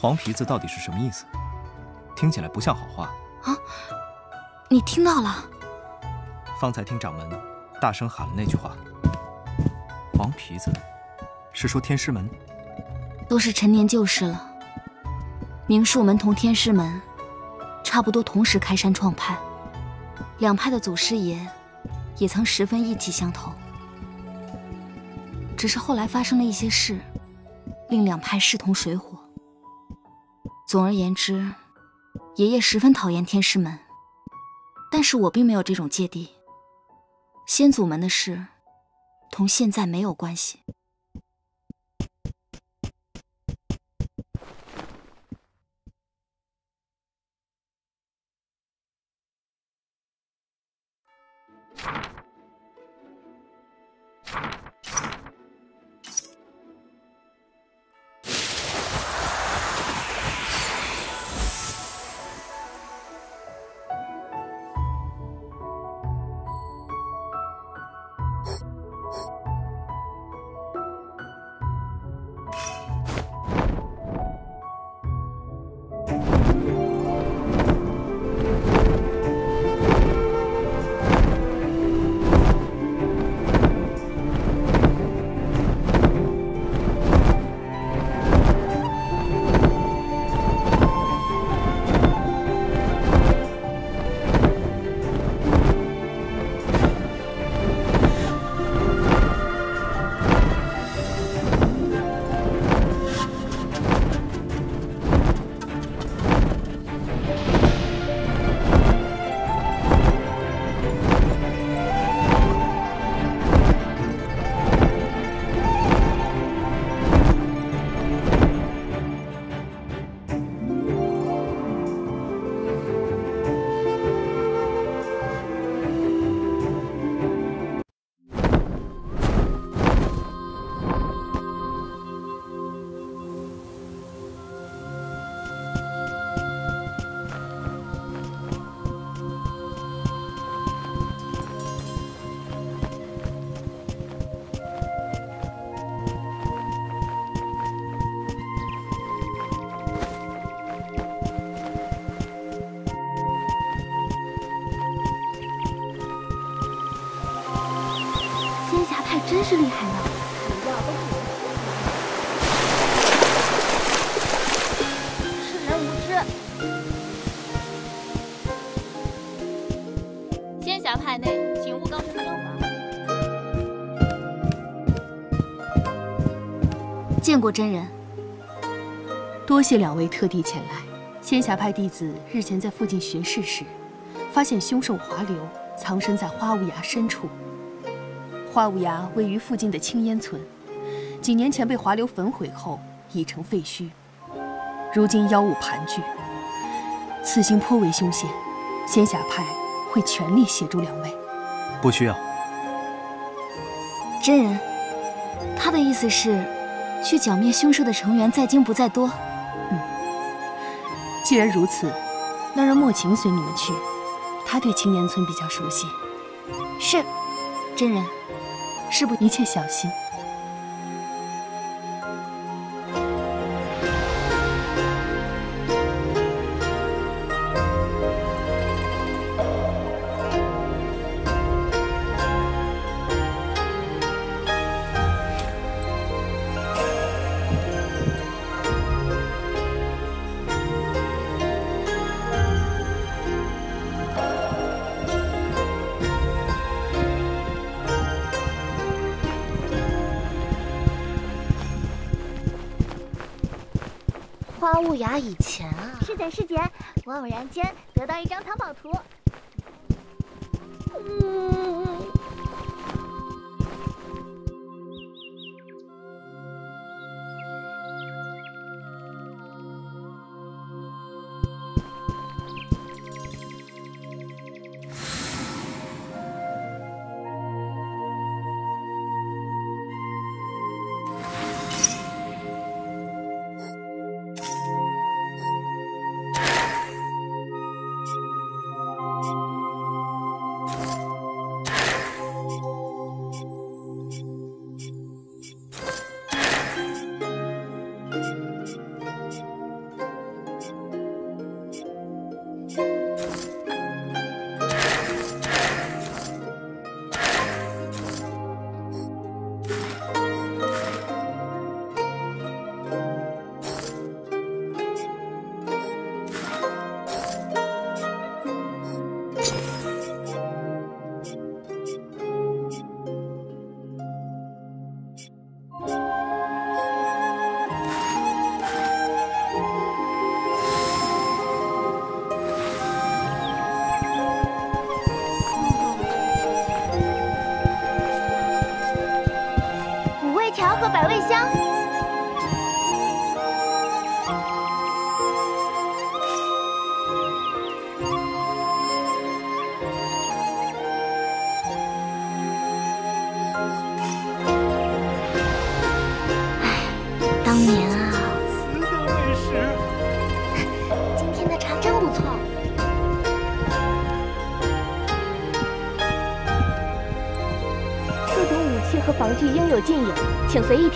黄皮子到底是什么意思？听起来不像好话啊！你听到了？方才听掌门大声喊了那句话。黄皮子，是说天师门？都是陈年旧事了。明术门同天师门，差不多同时开山创派，两派的祖师爷也曾十分意气相投。只是后来发生了一些事，令两派势同水火。总而言之，爷爷十分讨厌天师门，但是我并没有这种芥蒂。先祖们的事，同现在没有关系。见过真人，多谢两位特地前来。仙侠派弟子日前在附近巡视时，发现凶兽华流藏身在花无崖深处。花无崖位于附近的青烟村，几年前被华流焚毁后已成废墟，如今妖物盘踞，此行颇为凶险，仙侠派会全力协助两位。不需要。真人，他的意思是，去剿灭凶兽的成员在精不在多。嗯，既然如此，那让莫晴随你们去，他对青岩村比较熟悉。是，真人。师不，一切小心。师姐，我偶然间得到一张藏宝图。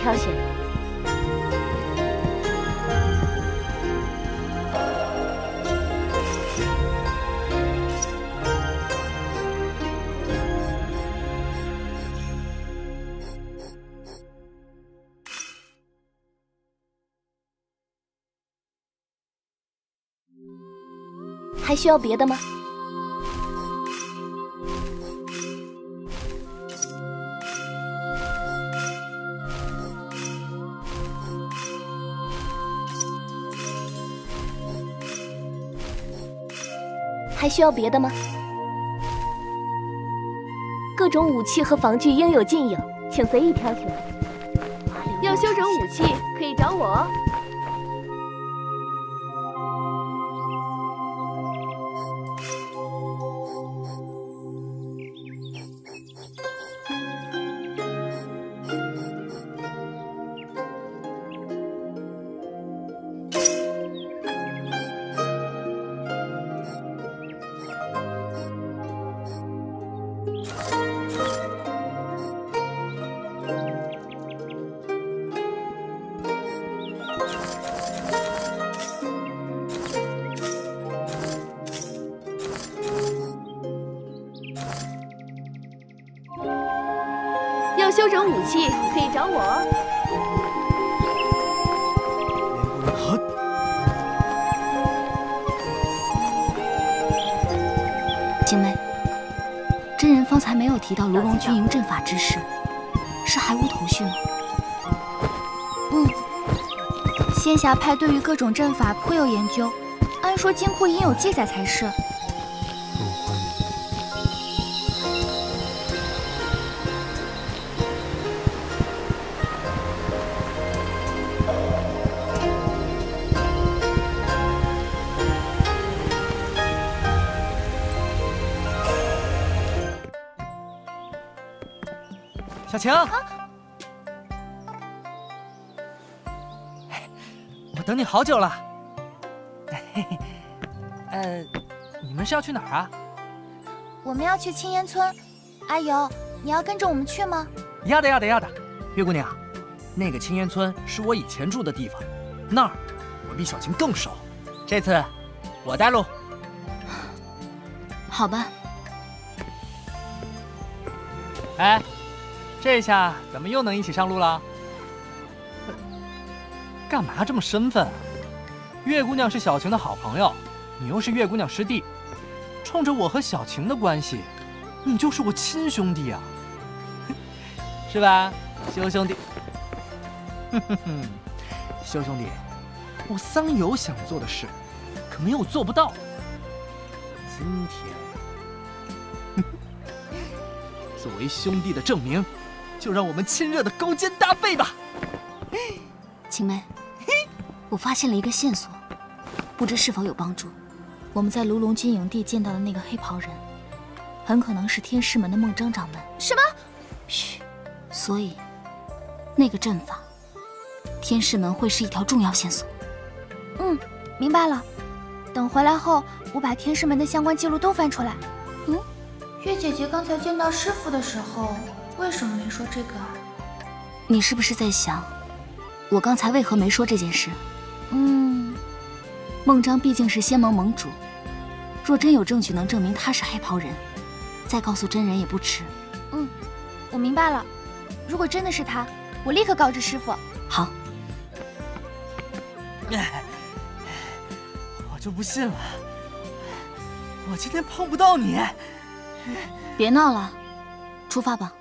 挑选。还需要别的吗？还需要别的吗？各种武器和防具应有尽有，请随意挑选。要修整武器可以找我哦。仙侠派对于各种阵法颇有研究，按说金库应有记载才是。小晴，我等你好久了。嘿嘿，呃，你们是要去哪儿啊？我们要去青岩村，阿尤，你要跟着我们去吗？要的，要的，要的。月姑娘，那个青岩村是我以前住的地方，那儿我比小青更熟。这次我带路。好吧，哎，这下咱们又能一起上路了。干嘛这么生分啊？月姑娘是小晴的好朋友，你又是月姑娘师弟，冲着我和小晴的关系，你就是我亲兄弟啊，是吧，修兄弟？哼哼哼，修兄弟，我桑有想做的事，可没有做不到。今天。作为兄弟的证明，就让我们亲热的勾肩搭背吧。青梅，我发现了一个线索，不知是否有帮助。我们在卢龙军营地见到的那个黑袍人，很可能是天师门的孟章掌门。什么？嘘，所以那个阵法，天师门会是一条重要线索。嗯，明白了。等回来后，我把天师门的相关记录都翻出来。嗯，月姐姐刚才见到师傅的时候，为什么没说这个？你是不是在想，我刚才为何没说这件事？嗯，孟章毕竟是仙盟盟主，若真有证据能证明他是黑袍人，再告诉真人也不迟。嗯，我明白了。如果真的是他，我立刻告知师傅。好，我就不信了，我今天碰不到你。别闹了，出发吧。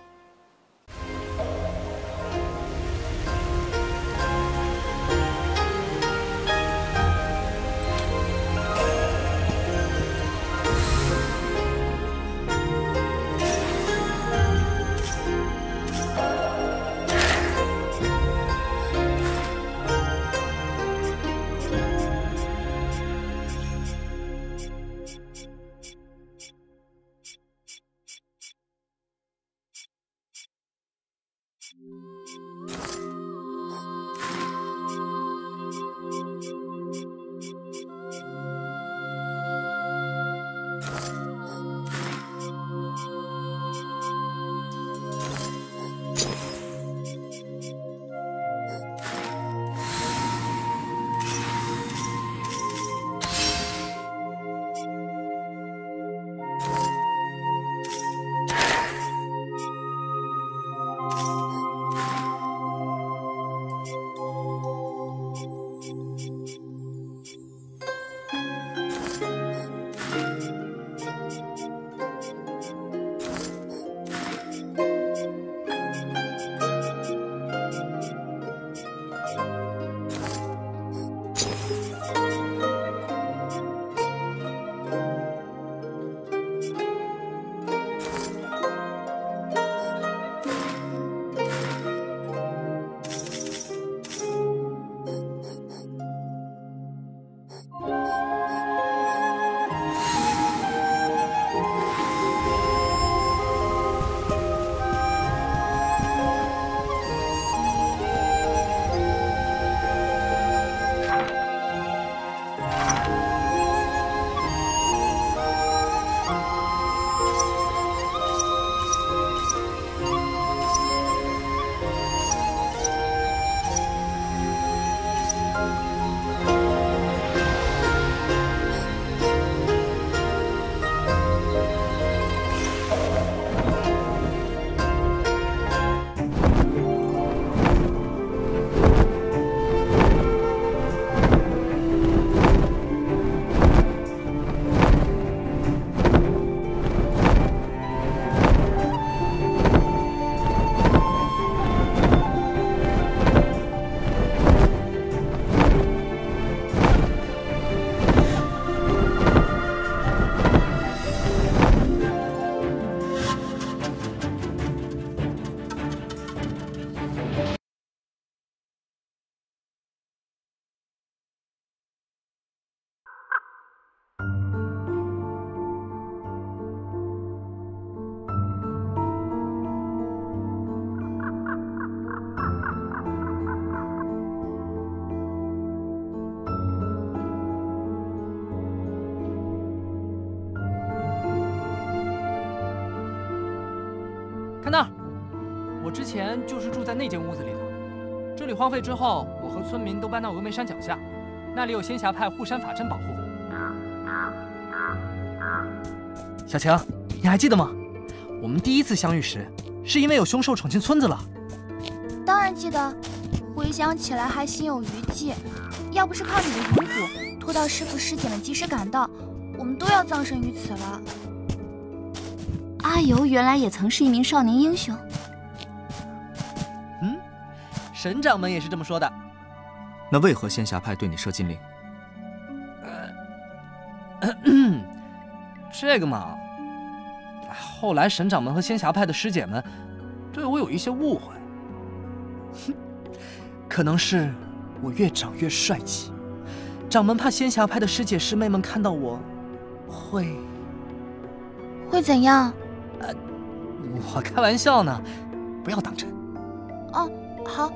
前就是住在那间屋子里的。这里荒废之后，我和村民都搬到峨眉山脚下，那里有仙侠派护山法阵保护。小晴，你还记得吗？我们第一次相遇时，是因为有凶兽闯进村子了。当然记得，回想起来还心有余悸。要不是靠你的云骨拖到师傅师姐们及时赶到，我们都要葬身于此了。阿尤原来也曾是一名少年英雄。嗯，神掌门也是这么说的。那为何仙侠派对你设禁令？这个嘛，后来神掌门和仙侠派的师姐们对我有一些误会。哼，可能是我越长越帅气，掌门怕仙侠派的师姐师妹们看到我会会怎样？呃，我开玩笑呢，不要当真。哦，好。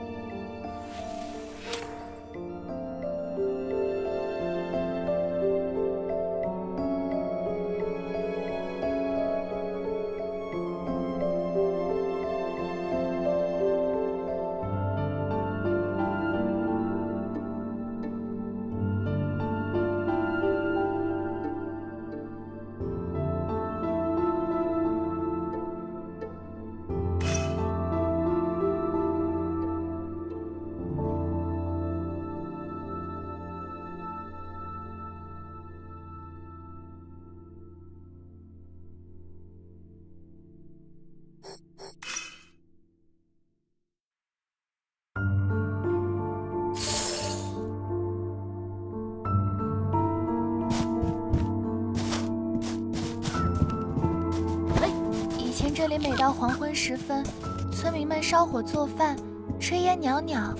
这里每到黄昏时分，村民们烧火做饭，炊烟袅袅。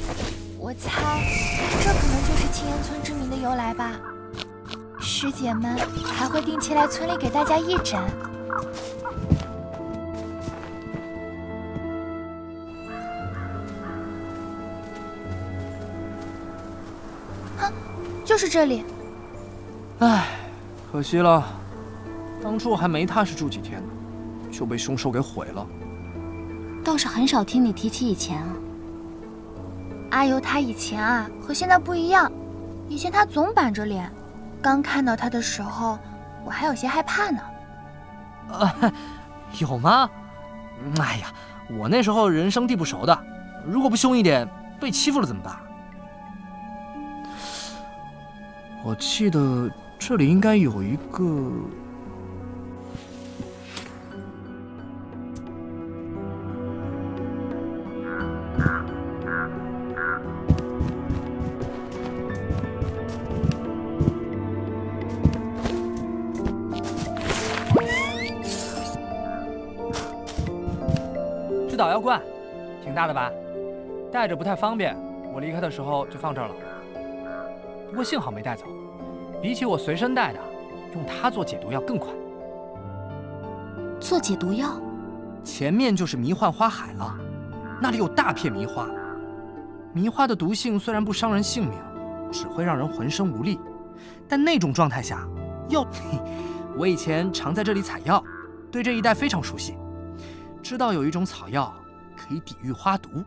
我猜，这可能就是青烟村之名的由来吧。师姐们还会定期来村里给大家义诊。哼，就是这里。唉，可惜了，当初我还没踏实住几天呢。就被凶手给毁了。倒是很少听你提起以前啊。阿尤他以前啊和现在不一样，以前他总板着脸，刚看到他的时候，我还有些害怕呢。啊，有吗？哎呀，我那时候人生地不熟的，如果不凶一点，被欺负了怎么办？我记得这里应该有一个。大的吧？带着不太方便，我离开的时候就放这儿了。不过幸好没带走，比起我随身带的，用它做解毒药更快。做解毒药？前面就是迷幻花海了，那里有大片迷花。迷花的毒性虽然不伤人性命，只会让人浑身无力，但那种状态下，药 我以前常在这里采药，对这一带非常熟悉。知道有一种草药可以抵御花毒。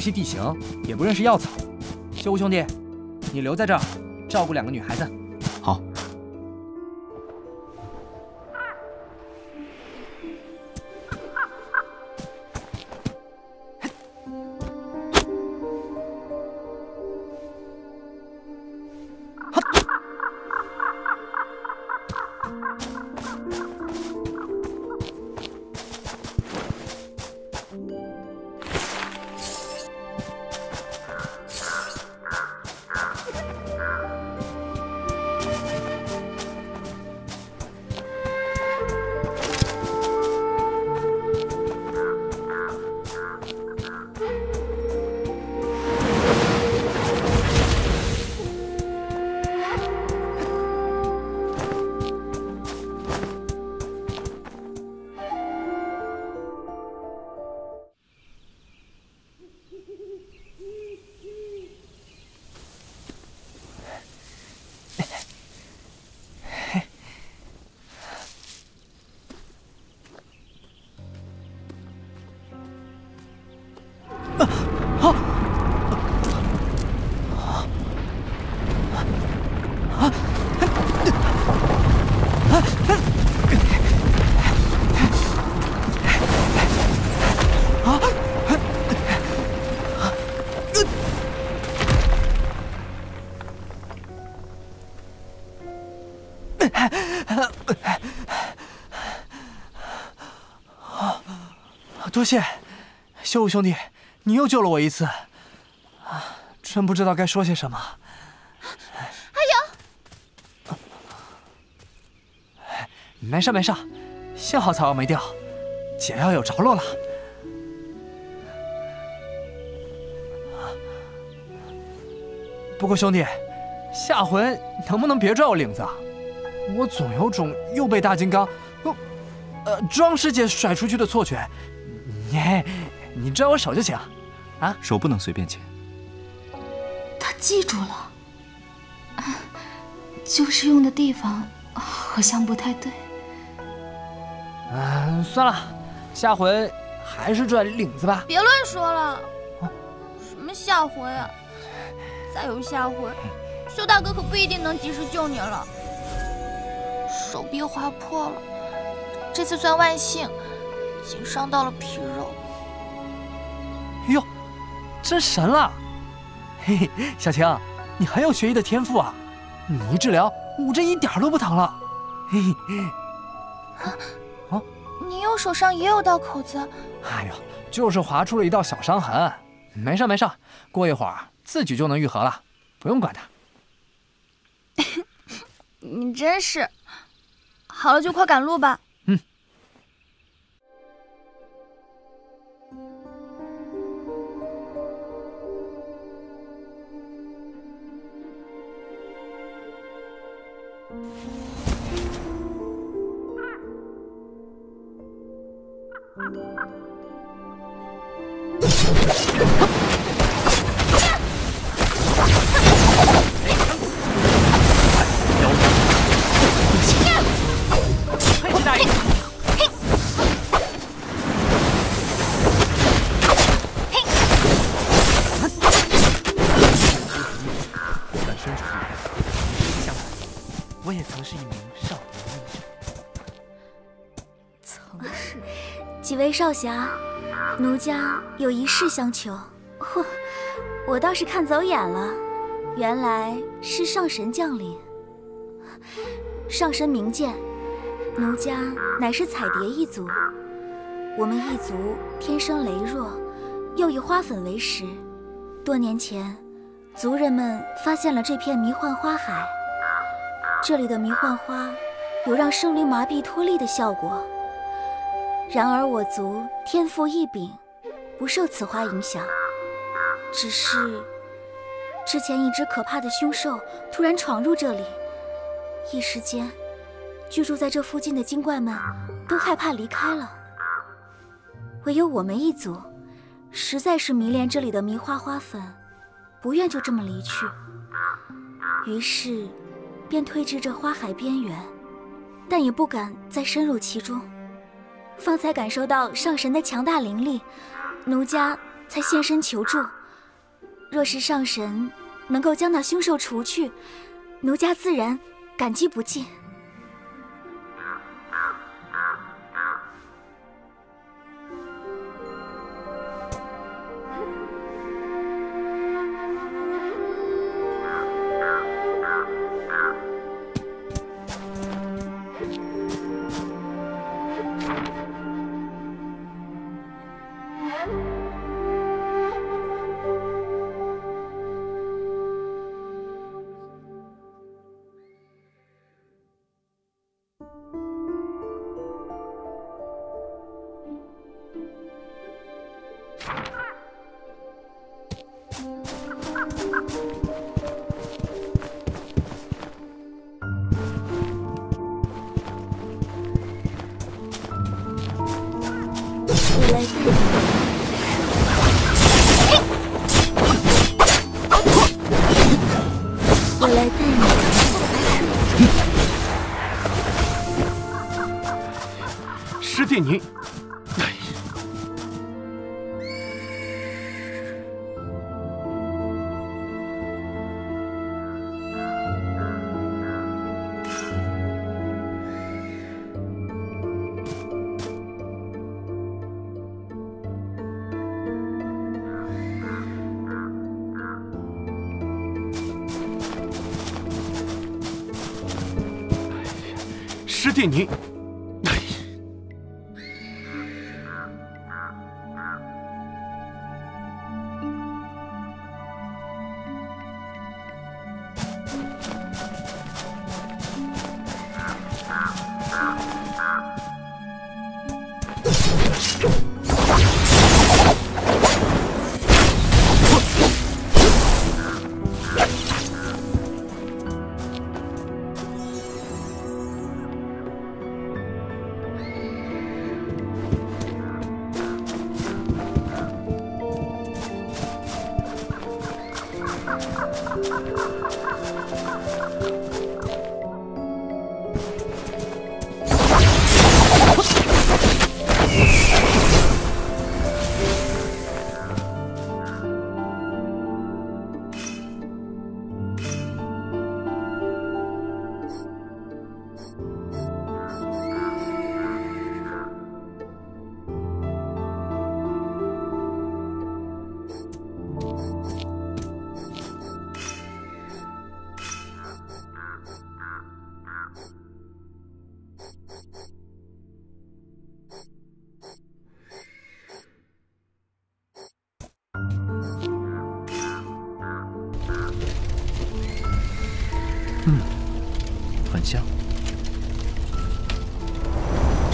悉地形，也不认识药草。修兄弟，你留在这儿，照顾两个女孩子。多谢，修武兄弟，你又救了我一次，啊真不知道该说些什么。阿瑶，没事没事，幸好草药没掉，解药有着落了。不过兄弟，下回能不能别拽我领子？我总有种又被大金刚，又呃庄师姐甩出去的错觉。你，你拽我手就行，啊？手不能随便牵。他记住了，就是用的地方好像不太对。嗯，算了，下回还是拽领子吧。别乱说了，什么下回啊？再有下回，修大哥可不一定能及时救你了。手臂划破了，这次算万幸。仅伤到了皮肉，哎呦，真神了！嘿嘿，小晴，你很有学医的天赋啊！你一治疗，我这一点都不疼了。嘿嘿。啊？你右手上也有道口子？哎呦，就是划出了一道小伤痕，没事没事，过一会儿自己就能愈合了，不用管它。你真是，好了就快赶路吧。Ha! 少侠，奴家有一事相求。嚯，我倒是看走眼了，原来是上神降临。上神明鉴，奴家乃是彩蝶一族。我们一族天生羸弱，又以花粉为食。多年前，族人们发现了这片迷幻花海，这里的迷幻花有让生灵麻痹脱力的效果。然而我族天赋异禀，不受此花影响。只是之前一只可怕的凶兽突然闯入这里，一时间，居住在这附近的精怪们都害怕离开了。唯有我们一族，实在是迷恋这里的迷花花粉，不愿就这么离去。于是，便退至这花海边缘，但也不敢再深入其中。方才感受到上神的强大灵力，奴家才现身求助。若是上神能够将那凶兽除去，奴家自然感激不尽。师弟你师弟你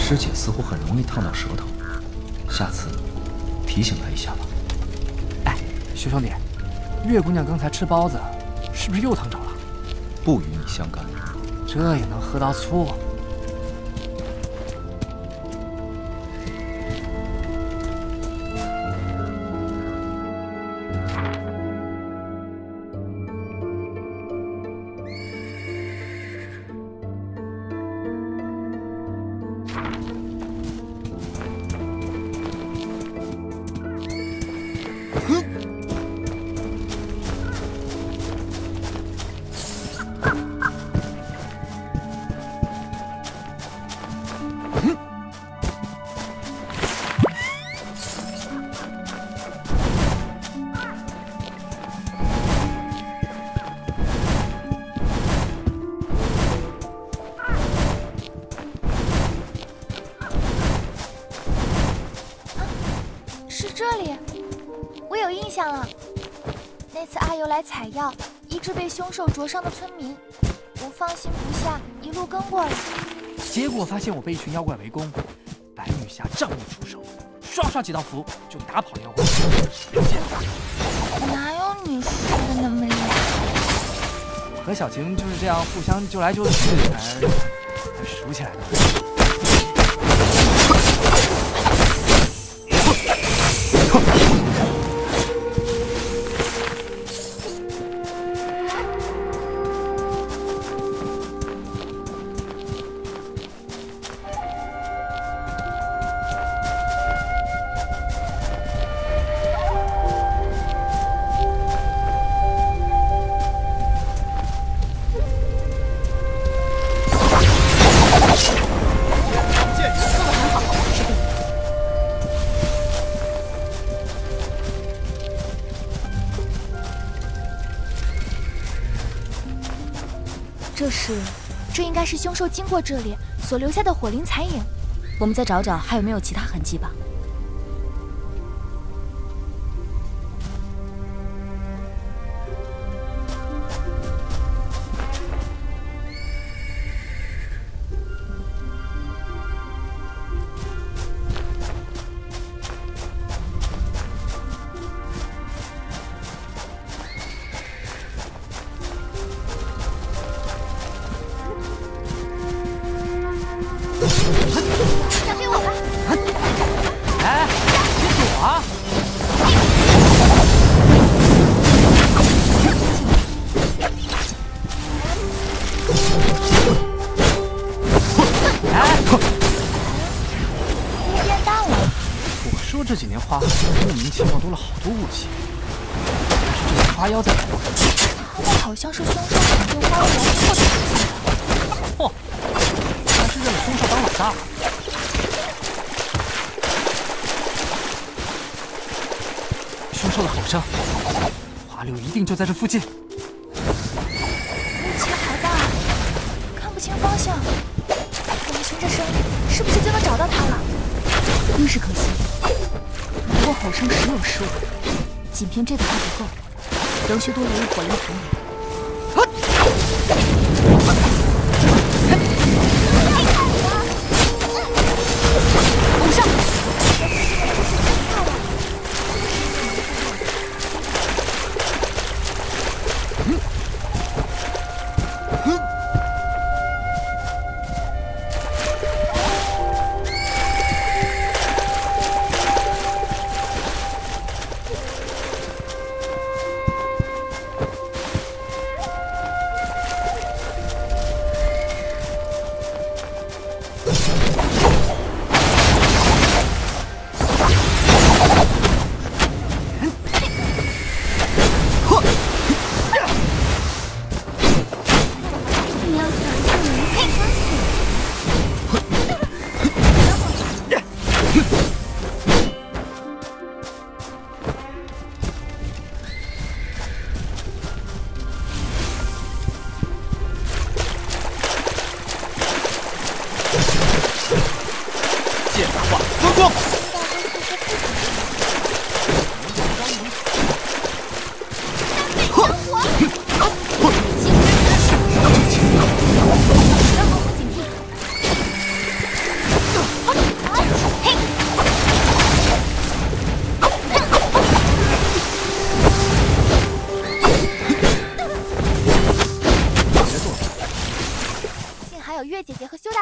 师姐似乎很容易烫到舌头，下次提醒她一下吧。哎，徐兄弟，月姑娘刚才吃包子，是不是又烫着了？不与你相干。这也能喝到醋？结果发现我被一群妖怪围攻，白女侠仗义出手，刷刷几道符就打跑了妖怪。哪有你说的那么厉害？我和小晴就是这样互相救来救去才才熟起来的。是凶兽经过这里所留下的火灵残影。我们再找找还有没有其他痕迹吧。受了好伤，花柳一定就在这附近。雾气好大，看不清方向。我们循着声音，是不是就能找到他了？真是可惜。不过好声时有时无，仅凭这个还不够，仍需多留意火灵残影。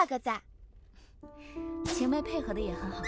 哥哥在。晴妹配合的也很好。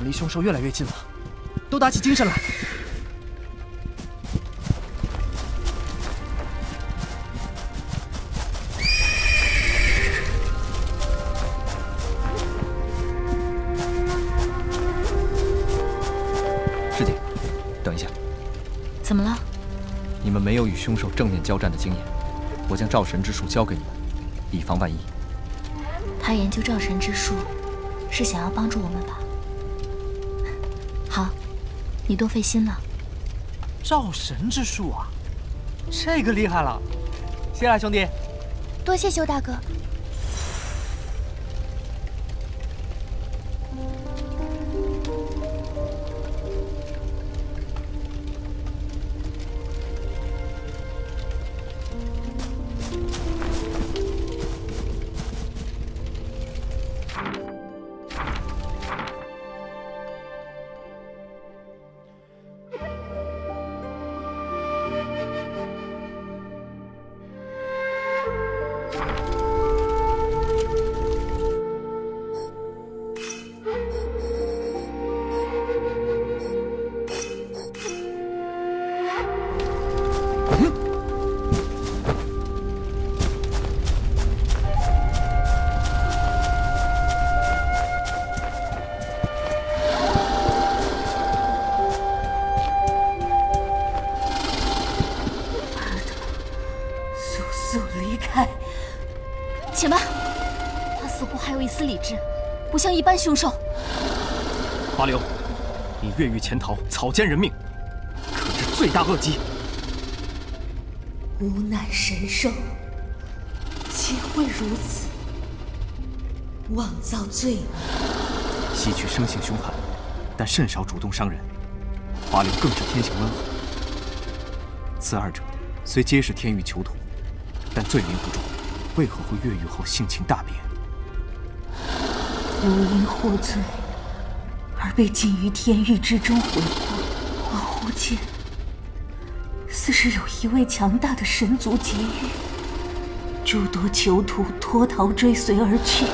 们离凶兽越来越近了，都打起精神来。师姐，等一下，怎么了？你们没有与凶兽正面交战的经验，我将照神之术交给你们，以防万一。他研究照神之术，是想要帮助我们吧？好，你多费心了。照神之术啊，这个厉害了！谢了，兄弟。多谢修大哥。凶兽。华流，你越狱潜逃，草菅人命，可知罪大恶极。无乃神兽，岂会如此？妄造罪恶，西去生性凶悍，但甚少主动伤人；华流更是天性温和。此二者虽皆是天域囚徒，但罪名不重，为何会越狱后性情大变？如因获罪而被禁于天狱之中回国。恍惚间，似是有一位强大的神族劫狱，诸多囚徒脱逃追随而去，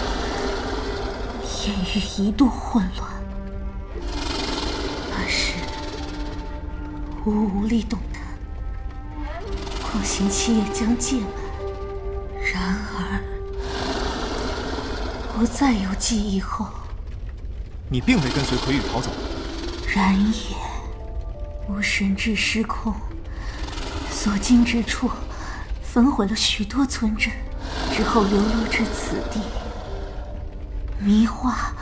天狱一度混乱。那时，吾无力动弹，况刑期也将届满。我再有记忆后，你并未跟随魁羽逃走，然也，吾神智失控，所经之处，焚毁了许多村镇，之后流落至此地。迷化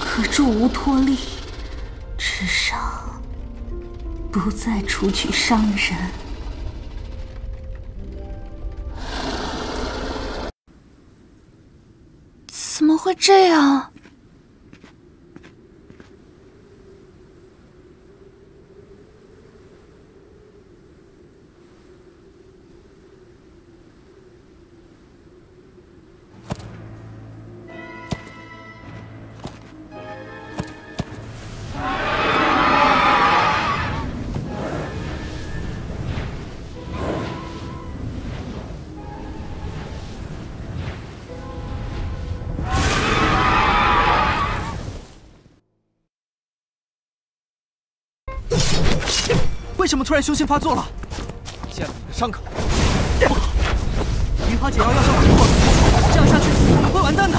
可助吾脱力，至少不再除去伤人。会这样？什么突然凶性发作了？见了你的伤口。不好，银花解药药效太弱了，这样下去我们会完蛋的。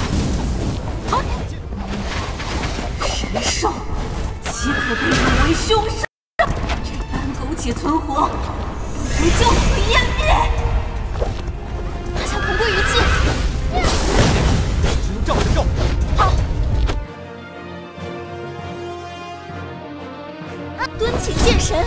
神兽岂可被认为凶兽？这般苟且存活，不如就此湮灭！他想同归于尽。只能照着肉。好，蹲起剑神。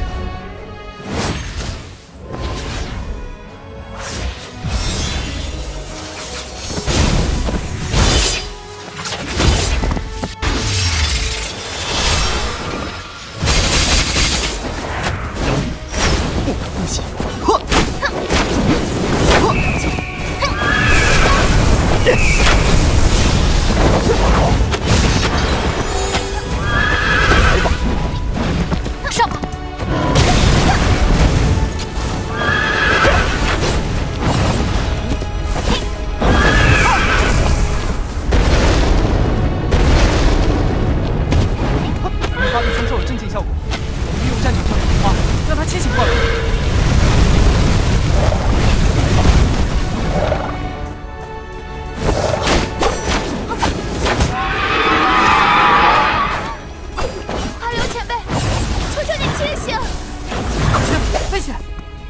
危险！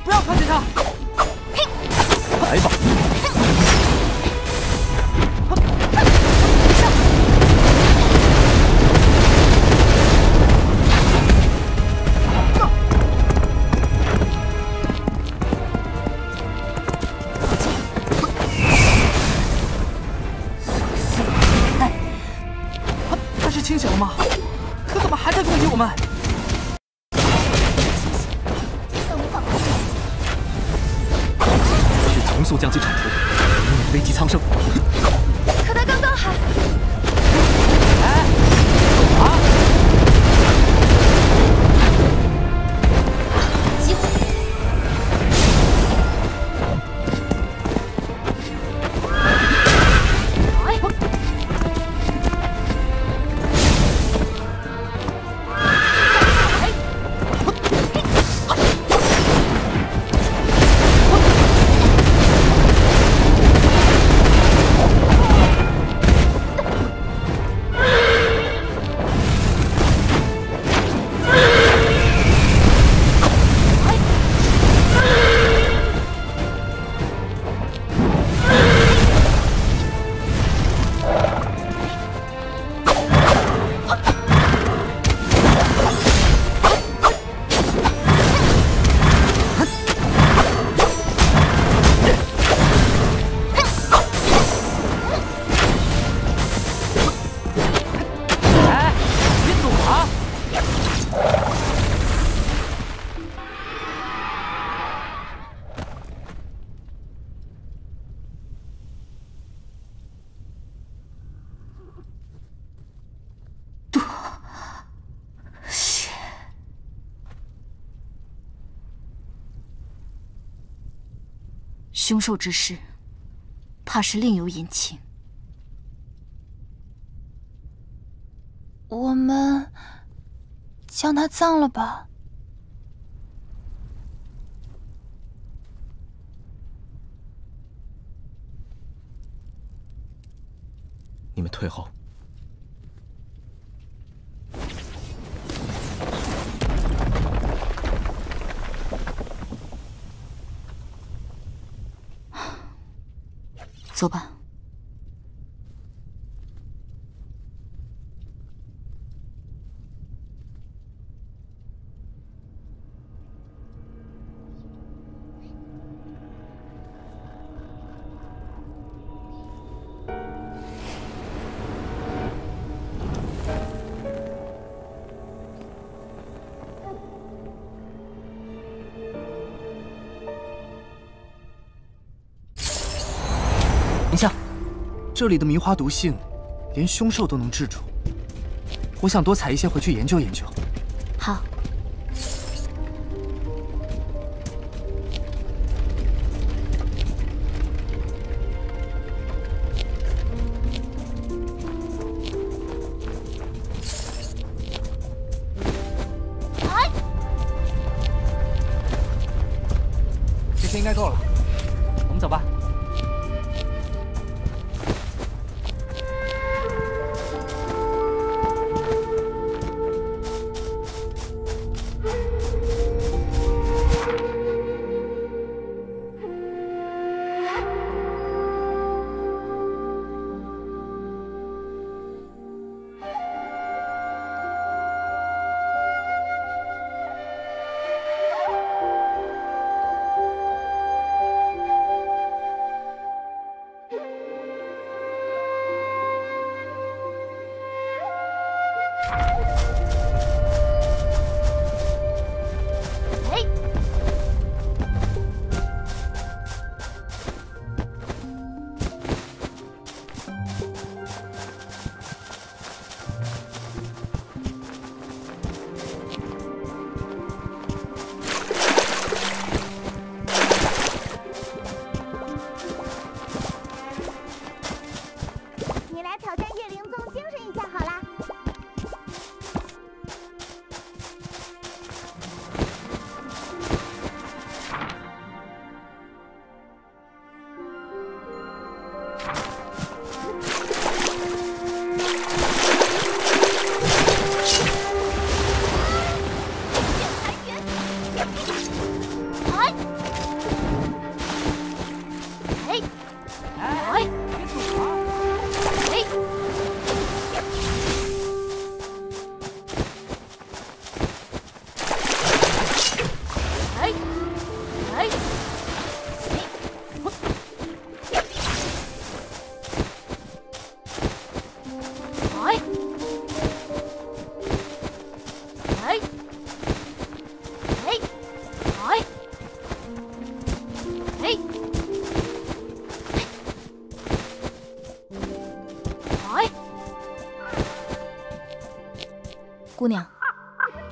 不要靠近他。来吧。凶兽之事，怕是另有隐情。我们将他葬了吧。你们退后。走吧。这里的迷花毒性，连凶兽都能制住。我想多采一些回去研究研究。好，这些应该够了，我们走吧。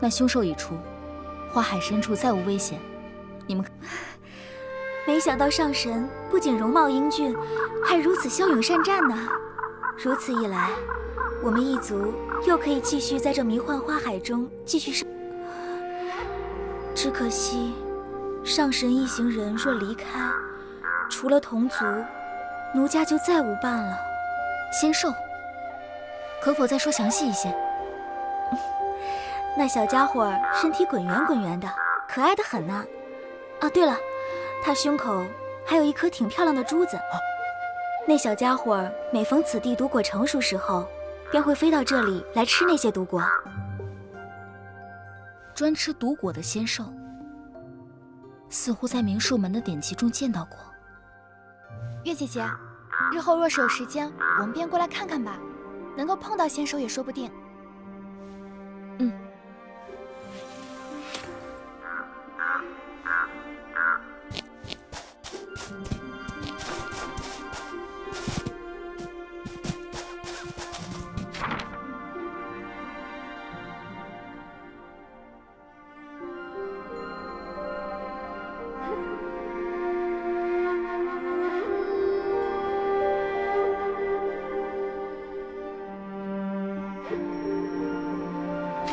那凶兽已除，花海深处再无危险。你们，没想到上神不仅容貌英俊，还如此骁勇善战呢。如此一来，我们一族又可以继续在这迷幻花海中继续生。只可惜，上神一行人若离开，除了同族，奴家就再无伴了。仙兽，可否再说详细一些？那小家伙身体滚圆滚圆的，可爱的很呢。啊，对了，他胸口还有一颗挺漂亮的珠子。那小家伙每逢此地毒果成熟时候，便会飞到这里来吃那些毒果。专吃毒果的仙兽，似乎在明术门的典籍中见到过。月姐姐，日后若是有时间，我们便过来看看吧，能够碰到仙兽也说不定。嗯。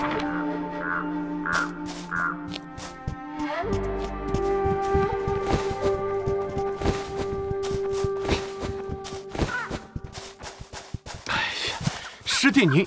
哎呀师弟，你，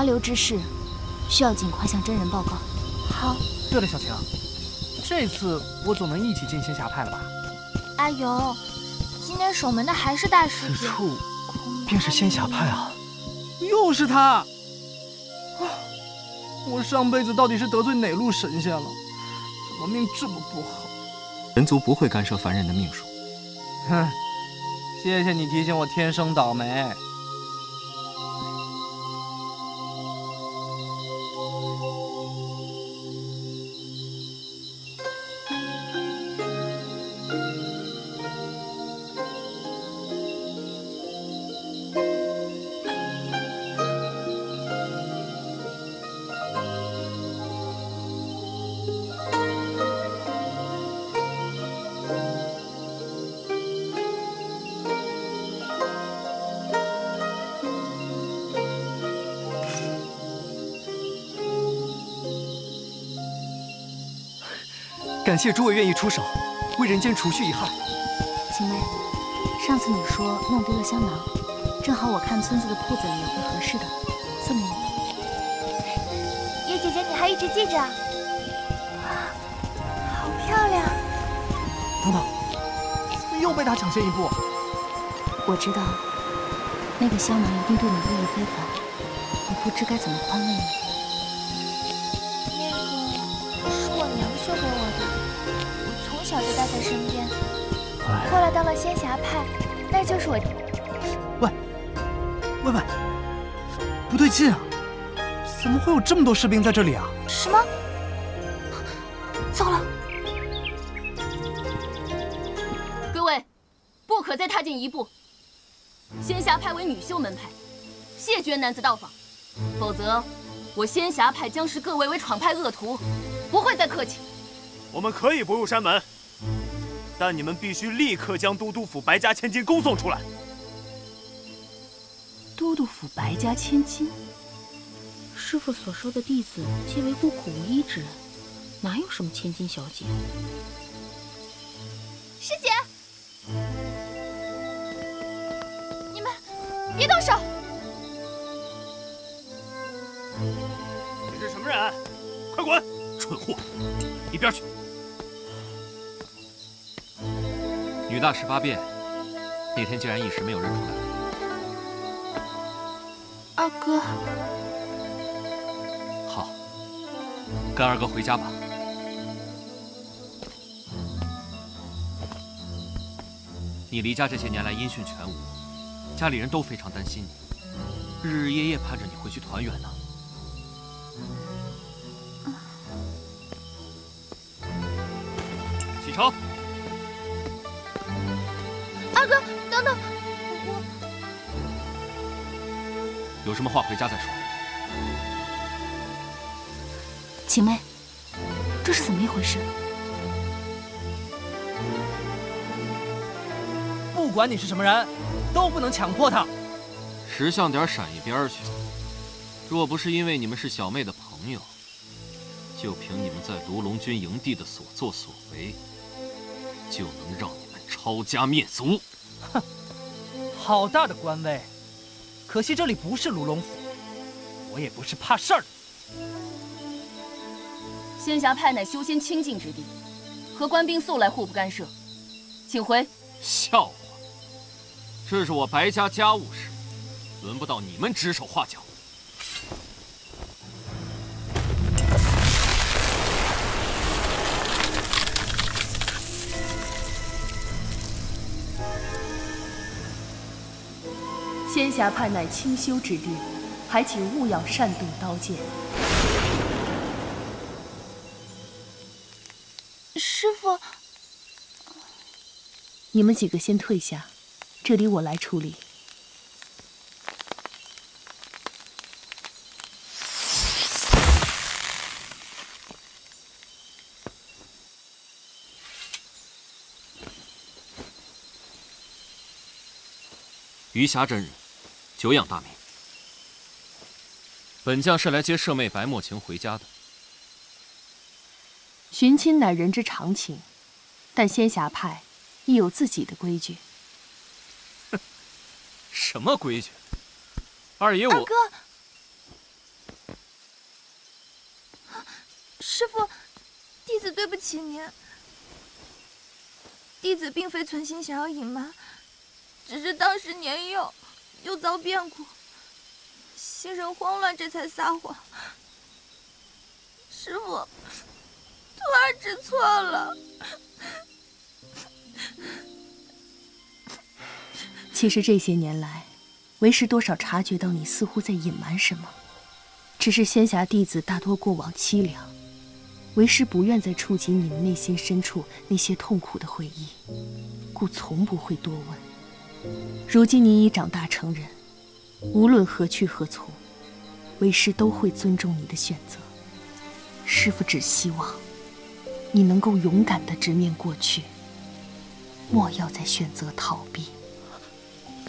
华流之事，需要尽快向真人报告。好。对了，小晴，这次我总能一起进仙侠派了吧？阿尤，今天守门的还是大师姐。此处便是仙侠派啊！又是他！啊！我上辈子到底是得罪哪路神仙了？怎么命这么不好？人族不会干涉凡人的命数。哼，谢谢你提醒我天生倒霉。感谢诸位愿意出手，为人间除去遗憾。青妹，上次你说弄丢了香囊，正好我看村子的铺子里有个合适的，送给你。叶姐姐，你还一直记着？啊，好漂亮！等等，怎么又被他抢先一步？我知道，那个香囊一定对你意义非凡，我不知该怎么宽慰你。来到了仙侠派，那就是我。喂，喂喂，不对劲啊！怎么会有这么多士兵在这里啊？什么？糟了！各位，不可再踏进一步。仙侠派为女修门派，谢绝男子到访，否则我仙侠派将视各位为闯派恶徒，不会再客气。我们可以不入山门。但你们必须立刻将都督府白家千金恭送出来。都督府白家千金，师傅所收的弟子皆为孤苦无依之人，哪有什么千金小姐？师姐，你们别动手！你是什么人？快滚！蠢货，一边去！女大十八变，那天竟然一时没有认出来。二哥，好，跟二哥回家吧。你离家这些年来音讯全无，家里人都非常担心你，日日夜夜盼着你回去团圆呢。启程。有什么话回家再说。晴妹，这是怎么一回事？不管你是什么人，都不能强迫他。识相点，闪一边去。若不是因为你们是小妹的朋友，就凭你们在卢龙军营地的所作所为，就能让你们抄家灭族。哼，好大的官威！可惜这里不是卢龙府，我也不是怕事儿的。仙侠派乃修仙清净之地，和官兵素来互不干涉，请回。笑话，这是我白家家务事，轮不到你们指手画脚。仙侠派乃清修之地，还请勿要擅动刀剑。师傅，你们几个先退下，这里我来处理。余霞真人。久仰大名。本将是来接舍妹白墨晴回家的。寻亲乃人之常情，但仙侠派亦有自己的规矩。哼。什么规矩？二爷，我。哥，师傅，弟子对不起您。弟子并非存心想要隐瞒，只是当时年幼。又遭变故，心神慌乱，这才撒谎。师傅，徒儿知错了。其实这些年来，为师多少察觉到你似乎在隐瞒什么，只是仙侠弟子大多过往凄凉，为师不愿再触及你们内心深处那些痛苦的回忆，故从不会多问。如今你已长大成人，无论何去何从，为师都会尊重你的选择。师傅只希望你能够勇敢地直面过去，莫要再选择逃避。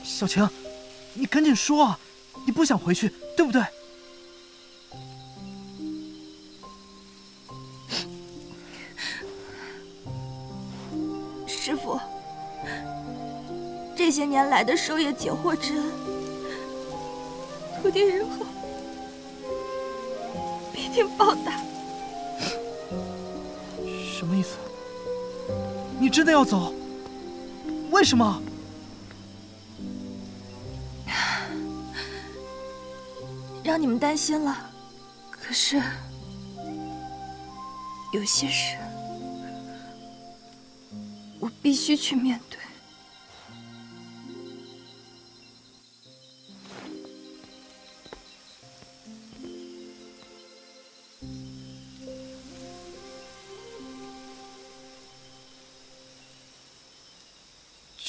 小晴，你赶紧说啊！你不想回去，对不对？这些年来的授业解惑之恩，徒弟日后必定报答。什么意思？你真的要走？为什么？让你们担心了，可是有些事我必须去面对。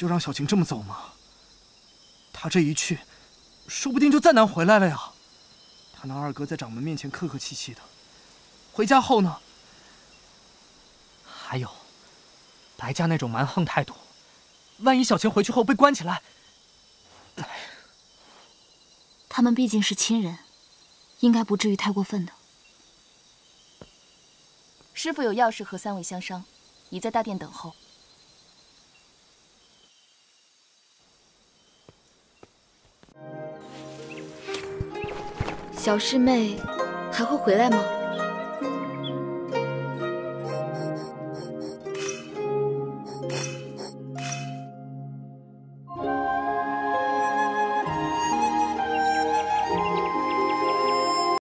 就让小晴这么走吗？她这一去，说不定就再难回来了呀。他那二哥在掌门面前客客气气的，回家后呢？还有，白家那种蛮横态度，万一小晴回去后被关起来，他们毕竟是亲人，应该不至于太过分的。师傅有要事和三位相商，已在大殿等候。小师妹还会回来吗？